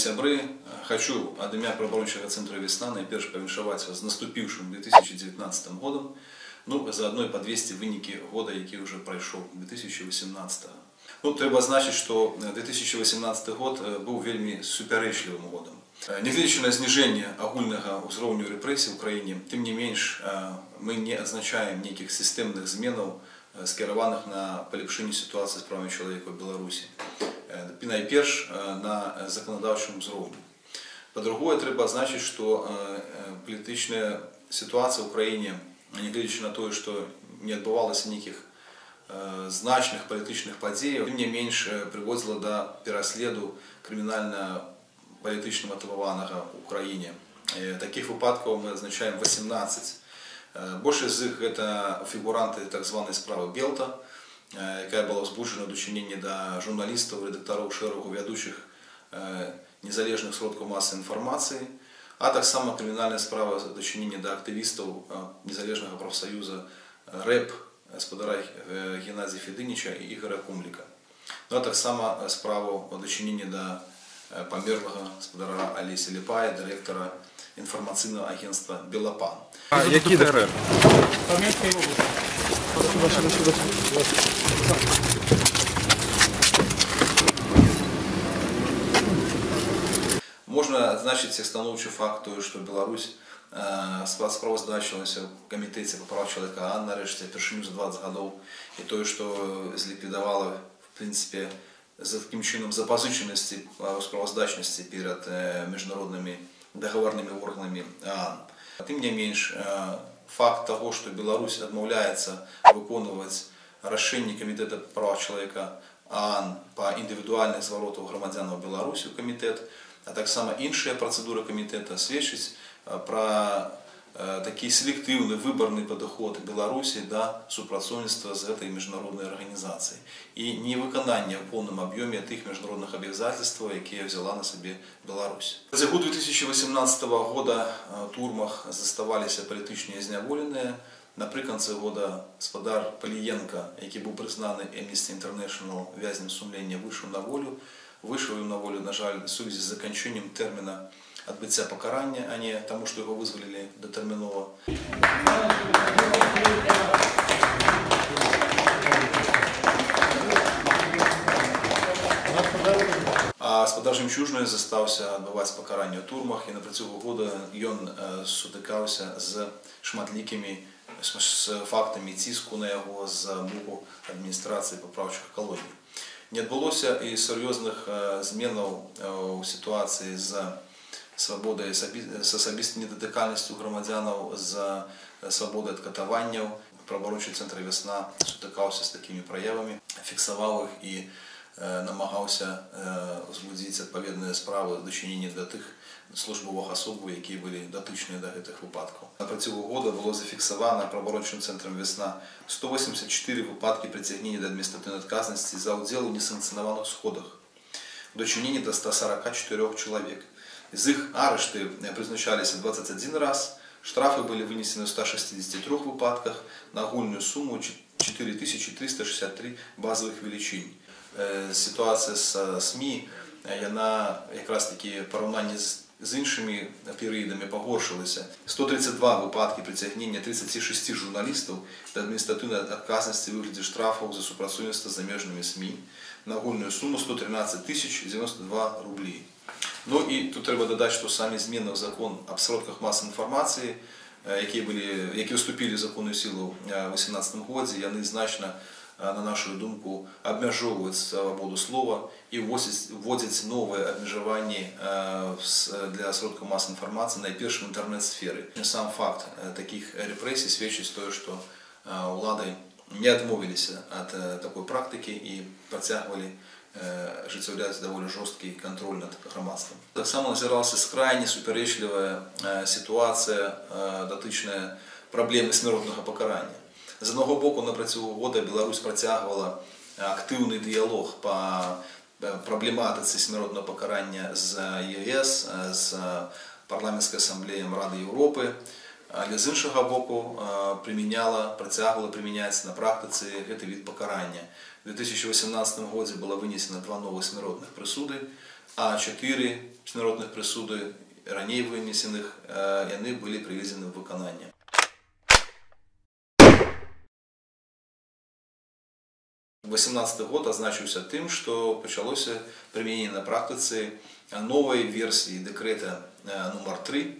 сябры, хочу ад імя правабарончага цэнтра весна найперш павіншаваць вас з наступіўшым 2019 годам, ну заодно і падвесці вынікі года, які ўжо прайшоў 2018. Ну, трэба значыць, што 2018 год быў вельмі супярэчлівым годам. Нягледзячы на зніжэнне агульнага ўзроўню рэпрэсій у краіне, тым не менш мы не адзначаем нейкіх сістэмных зменаў, скіраваных на палепшэнне сітуацыі з правамі чалавека ў Беларусі. Найперш на заканадаўчым узроўні. Па-другое, трэба адзначыць, што палітычная сітуацыя ў краіне, нягледзячы на тое, што не адбывалася нейкіх значных палітычных падзеяў, тым не менш прыводзіла да пераследу крымінальна палітычна матываванага ў краіне. Такіх выпадкаў мы адзначаем 18. Большасць з іх гэта фігуранты так званай справы Белта, якая была ўзбуджана дачыненне да журналістаў, рэдактароў шэрагу вядучых незалежных сродкаў масы інфармацыі, а таксама крымінальная справа дачынення да актывістаў незалежнага прафсаюза рэп спадара Геннадзі Федыніча і Ігора Кумліка. Ну, а таксама справу дачынення да памерлага спадара Алесі Ліпая, дырэктара інфармацыйнага агентства Белапан. А які ДРР? Можна адзначыць станоўчы факт тое, што Беларусь справаздачылася ў камітэце па прав чалавека а нарэшце першыню за 20 гадоў і тое, што зліквідавала в прынцыпе за такім чынам запазычанасці справаздачнасці перад міжнароднымі дагаворнымі органамі ААН. Тым не менш факт таго, што Беларусь адмаўляецца выконваць рашэнні камітэта прав чалавека ААН па індывідуальных зваротаў грамадзянаў Беларусі ў камітэт, а таксама іншыя працэдуры камітэта сведчыць пра такі селектыўны выбарны падыход Беларусі да супрацоўніцтва з гэтай міжнароднай арганізацыяй і невыканання ў поўным аб'ёме тых міжнародных абавязательстваў, якія взяла на сабе Беларусь. На цягу 2018 года турмах заставаліся палітычныя зняволеныя. Напрыканцы года спадар Паліенка, які быў прызнаны Amnesty International вязнем сумлення выйшаў на волю, выйшаў на волю, на жаль, сувязі з заканчэннем тэрміна адбыцця пакарання, а не таму, што яго вызвалілі датэрмінова. А спадар жемчужнай застаўся адбываць пакаранне ў турмах і на працягу года ён сутыкаўся з шматлікімі з фактамі ціску на яго з боку адміністрацыі папраўчых калоній. Не адбылося і сур'ёзных зменаў у сітуацыі з свабодай з асабістай недатыкальнасцю грамадзянаў з свабодай ад катаванняў праварочы цэнтра вясна сутыкаўся з такімі праявамі фіксаваў іх і намагаўся узбудзіць адпаведныя справы дачынення да тых службовых асобаў якія былі датычныя да гэтых выпадкаў на працягу года было зафіксавана праварочным цэнтрам вясна 184 выпадкі прыцягнення да адміністратыўнай адказнасці за ўдзел у несанкцынаваных сходах дачынення да 144 чалавек з іх арышты прызначаліся 21 раз штрафы былі вынесены ў 163 выпадках на агульную суму 4363 базовых велічынь сітуацыя з СМі яна якраз такі параўнанні з, з іншымі перыядамі пагоршылася 132 выпадкі прыцягнення 36 журналістаў да адміністратыўнай адказнасці выглядзе штрафаў за супрацоўніцтва з замежнымі СМі на агульную суму 113 тысяч 92 рублей Ну і тут трэба дадаць што самі змены ў закон аб сродках масы інфармацыі якія былі які ўступілі законную сілу 18 годзе яны значна на нашу думку абмяжоўваюць свабоду слова і вводзяць новыя абмежаванні для сродка мас інфармацыі найперш в інтэрнэт-сферы сам факт такіх рэпрэсій сведчыць тое што улады не адмовіліся ад такой практыкі і працягвалі ажыццяўляць даволі жорсткі кантроль над грамадствам таксама назіралася скрайне супярэчлівая сітуацыя датычная праблемы смяротнага пакарання з аднаго боку на працягу года Беларусь працягвала актыўны дыялог па праблематыцы смяротнага пакарання з ЕС з парламенцкай асамблеем рады Еўропы але з іншага боку прымяняла працягвала прымяняць на практыцы гэты від пакарання 2018 годзе было вынесена два новых смяротных прысуды а чотири міжнародних присуди ранее вынесенных, э, яны были приведены в выкананне. Восемнадцатый год азначыўся тым, што пачалося прымяненне на практыцы новай версіі дэкрэта э, нумар 3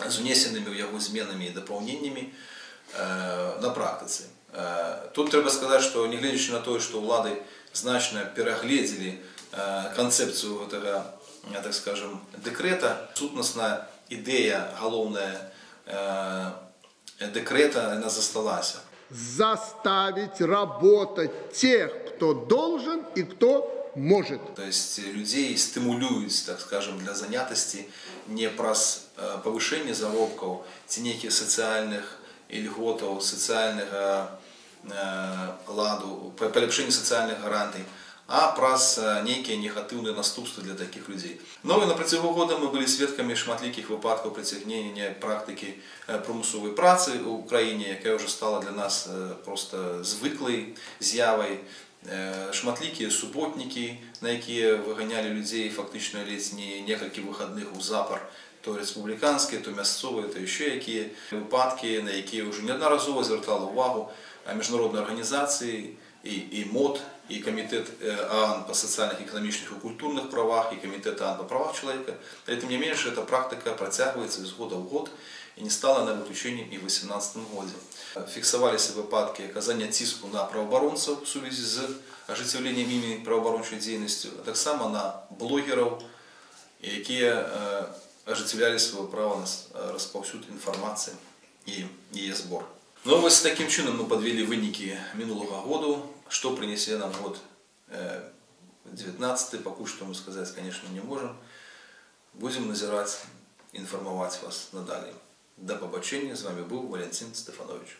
з унесенымі ў яго зменамі і дапаўненнямі э, на практыцы. Тут трэба сказаць, што нягледзячы на тое, што ўлады значна перагледзелі канцэпцыю гэтага так скажем, дэкрэта сутнасная ідэя галоўная э, дэкрэта она засталася заставить работать тех кто должен и кто может то есть людей стымулююць так скажем для занятасці не праз э, Павышэнне заробкаў ці нейкіх сацыяльных льготаў сацыяльнага э, ладу паляпшэнне сацыяльных гарантый а праз нейкія негатыўныя наступствы для такіх людзей. І на працягу года мы былі сведкамі шматлікіх выпадкаў прыцягнення практыкі прымусовай працы ў краіне, якая ўжо стала для нас просто звыклай з'явай. Шматлікія суботнікі, на якія выганялі людзей фактычна ледзь не некалькі выхадных у запар, то рэспубліканскія, то мясцовыя, то яшчэ якія выпадкі, на якія ўжо неаднаразова звяртала ўвагу міжнароднай арганізацыі і, і МОД, и комитет ААН по социальных, экономических и культурных правах, и комитет ААН по правах человека. Но тем не меньше, эта практика протягивается из года в год и не стала на выключением и в 2018 году. Фиксовались выпадки оказания тиску на правооборонцев в связи с ажыццяўленнем імі праваабарончай дзейнасцю, а таксама на блогераў, якія ажыццяўлялі сваё права на распаўсюд інфармацыі і яе збор. Ну вось такім чынам мы падвялі вынікі мінулага году что принесе нам год 19 пакуль что мы сказать конечно не можем будем назирать информовать вас надалей до побачення з вами был валентин стефанович